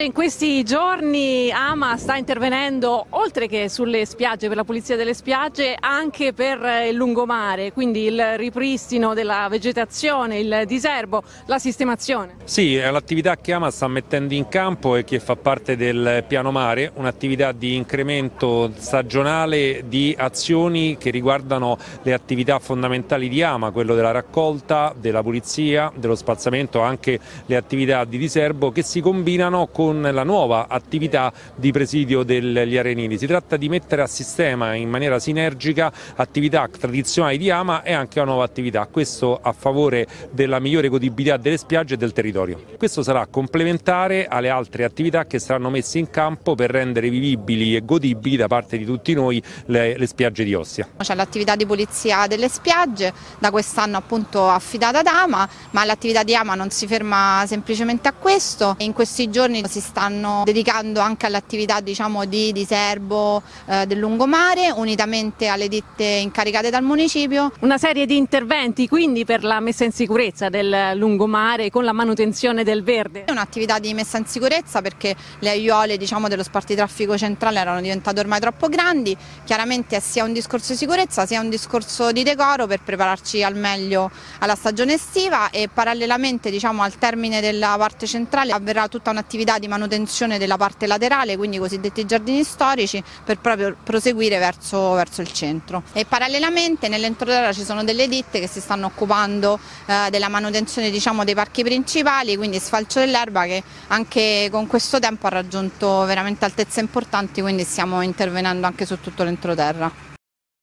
In questi giorni Ama sta intervenendo oltre che sulle spiagge, per la pulizia delle spiagge, anche per il lungomare, quindi il ripristino della vegetazione, il diserbo, la sistemazione. Sì, è l'attività che Ama sta mettendo in campo e che fa parte del piano mare, un'attività di incremento stagionale di azioni che riguardano le attività fondamentali di Ama, quello della raccolta, della pulizia, dello spazzamento, anche le attività di diserbo che si combinano con con la nuova attività di presidio degli arenili. Si tratta di mettere a sistema in maniera sinergica attività tradizionali di Ama e anche una nuova attività, questo a favore della migliore godibilità delle spiagge e del territorio. Questo sarà complementare alle altre attività che saranno messe in campo per rendere vivibili e godibili da parte di tutti noi le, le spiagge di Ostia. C'è l'attività di pulizia delle spiagge, da quest'anno appunto affidata ad Ama, ma l'attività di Ama non si ferma semplicemente a questo. In questi giorni si si stanno dedicando anche all'attività diciamo, di diserbo eh, del lungomare unitamente alle ditte incaricate dal municipio. Una serie di interventi quindi per la messa in sicurezza del lungomare con la manutenzione del verde? È un'attività di messa in sicurezza perché le aiuole diciamo, dello spartitraffico centrale erano diventate ormai troppo grandi, chiaramente è sia un discorso di sicurezza sia un discorso di decoro per prepararci al meglio alla stagione estiva e parallelamente diciamo, al termine della parte centrale avverrà tutta un'attività di manutenzione della parte laterale, quindi i cosiddetti giardini storici, per proprio proseguire verso, verso il centro. E parallelamente nell'entroterra ci sono delle ditte che si stanno occupando eh, della manutenzione diciamo, dei parchi principali, quindi sfalcio dell'erba che anche con questo tempo ha raggiunto veramente altezze importanti, quindi stiamo intervenendo anche su tutto l'entroterra.